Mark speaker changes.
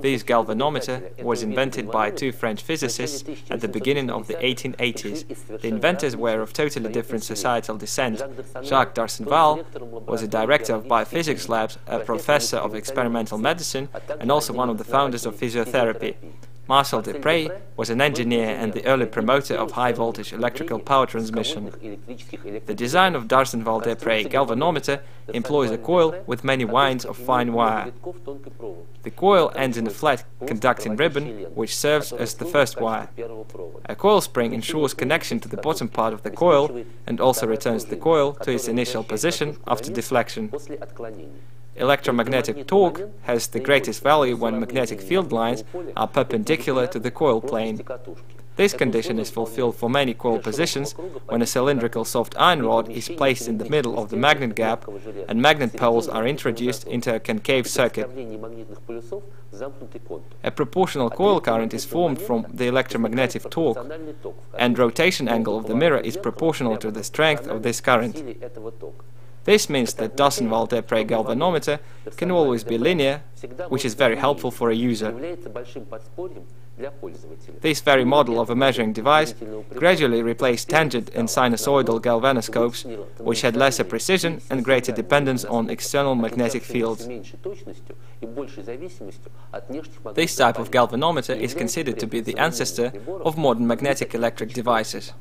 Speaker 1: This galvanometer was invented by two French physicists at the beginning of the 1880s. The inventors were of totally different societal descent. Jacques d'Arsonval was a director of biophysics labs, a professor of experimental medicine, and also one of the founders of physiotherapy. Marcel Deprez was an engineer and the early promoter of high-voltage electrical power transmission. The design of D'Arsonval-Deprez galvanometer employs a coil with many winds of fine wire. The coil ends in a flat conducting ribbon, which serves as the first wire. A coil spring ensures connection to the bottom part of the coil and also returns the coil to its initial position after deflection. Electromagnetic torque has the greatest value when magnetic field lines are perpendicular to the coil plane. This condition is fulfilled for many coil positions when a cylindrical soft iron rod is placed in the middle of the magnet gap and magnet poles are introduced into a concave circuit. A proportional coil current is formed from the electromagnetic torque and rotation angle of the mirror is proportional to the strength of this current. This means that D'Arsonval-Deprez galvanometer can always be linear, which is very helpful for a user. This very model of a measuring device gradually replaced tangent and sinusoidal galvanoscopes, which had lesser precision and greater dependence on external magnetic fields. This type of galvanometer is considered to be the ancestor of modern magnetic electric devices.